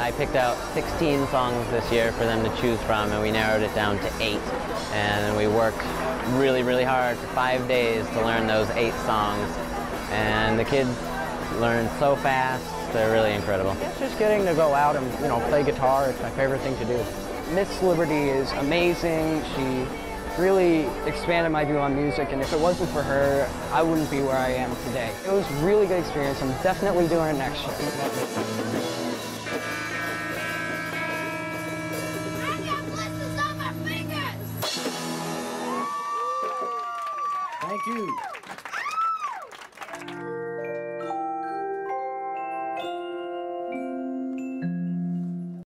I picked out 16 songs this year for them to choose from and we narrowed it down to eight. And we worked really, really hard for five days to learn those eight songs. And the kids learned so fast, they're really incredible. It's just getting to go out and, you know, play guitar. It's my favorite thing to do. Miss Liberty is amazing. She really expanded my view on music, and if it wasn't for her, I wouldn't be where I am today. It was a really good experience. I'm definitely doing it next year. Thank you.